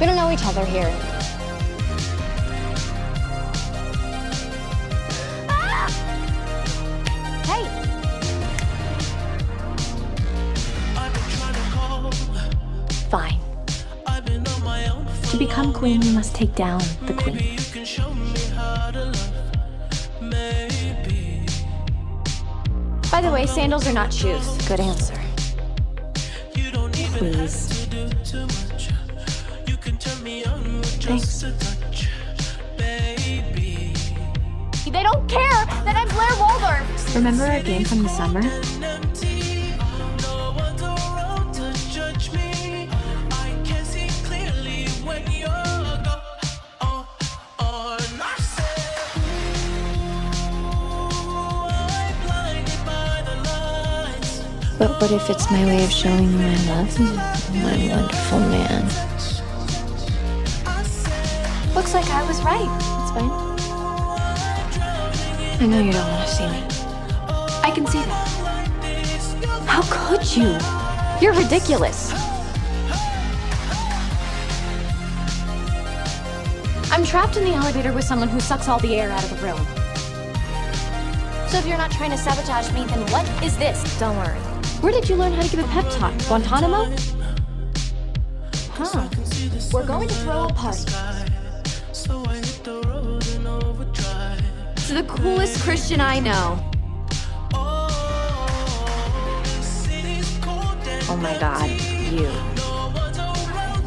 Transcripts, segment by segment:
We don't know each other here. Ah! Hey, fine. To become queen, you must take down the queen. By the way, sandals are not shoes. Good answer. Please. Thanks. They don't care that I'm Blair Waldorf. Remember our game from the summer? But what if it's my way of showing you I love you, my wonderful man? Looks like I was right. It's fine. I know you don't want to see me. I can see that. How could you? You're ridiculous. I'm trapped in the elevator with someone who sucks all the air out of the room. So if you're not trying to sabotage me, then what is this? Don't worry. Where did you learn how to give a pep talk? Guantanamo? Huh. We're going to throw a party. To the coolest Christian I know. Oh my god, you.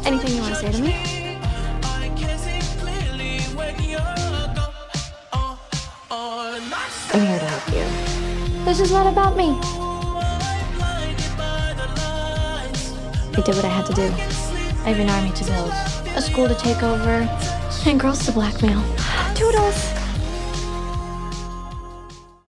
Anything you want to say to me? I'm here to help you. This is not about me. I did what I had to do. I have an army to build, a school to take over, and girls to blackmail. Toodles.